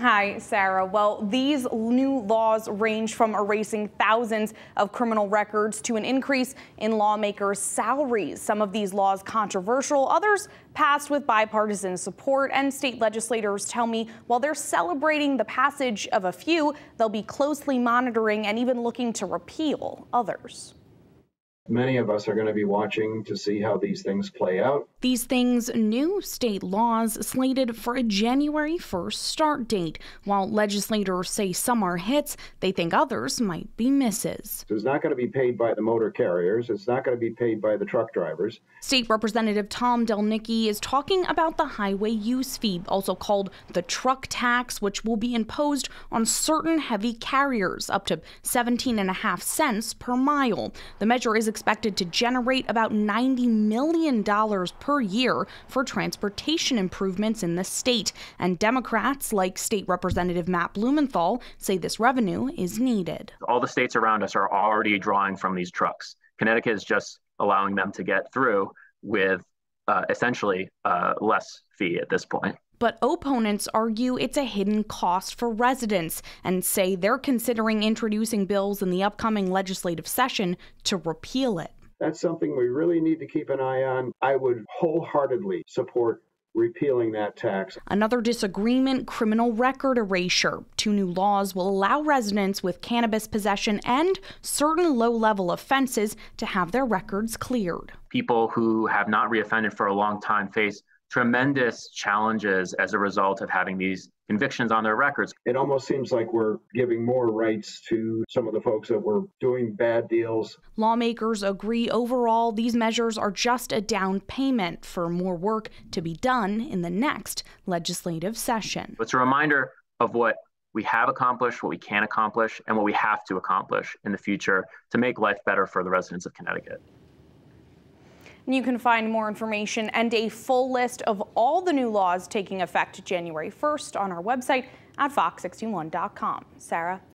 Hi, Sarah. Well, these new laws range from erasing thousands of criminal records to an increase in lawmakers' salaries. Some of these laws controversial, others passed with bipartisan support. And state legislators tell me while they're celebrating the passage of a few, they'll be closely monitoring and even looking to repeal others. Many of us are going to be watching to see how these things play out. These things, new state laws slated for a January 1st start date. While legislators say some are hits, they think others might be misses. It's not going to be paid by the motor carriers. It's not going to be paid by the truck drivers. State Representative Tom Delnicki is talking about the highway use fee, also called the truck tax, which will be imposed on certain heavy carriers up to 17 and a half cents per mile. The measure is expected to generate about $90 million per year for transportation improvements in the state. And Democrats, like State Representative Matt Blumenthal, say this revenue is needed. All the states around us are already drawing from these trucks. Connecticut is just allowing them to get through with uh, essentially uh, less fee at this point. But opponents argue it's a hidden cost for residents and say they're considering introducing bills in the upcoming legislative session to repeal it. That's something we really need to keep an eye on. I would wholeheartedly support repealing that tax. Another disagreement criminal record erasure. Two new laws will allow residents with cannabis possession and certain low level offenses to have their records cleared. People who have not reoffended for a long time face tremendous challenges as a result of having these convictions on their records. It almost seems like we're giving more rights to some of the folks that were doing bad deals. Lawmakers agree overall these measures are just a down payment for more work to be done in the next legislative session. It's a reminder of what we have accomplished, what we can accomplish, and what we have to accomplish in the future to make life better for the residents of Connecticut. You can find more information and a full list of all the new laws taking effect January 1st on our website at fox61.com. Sarah?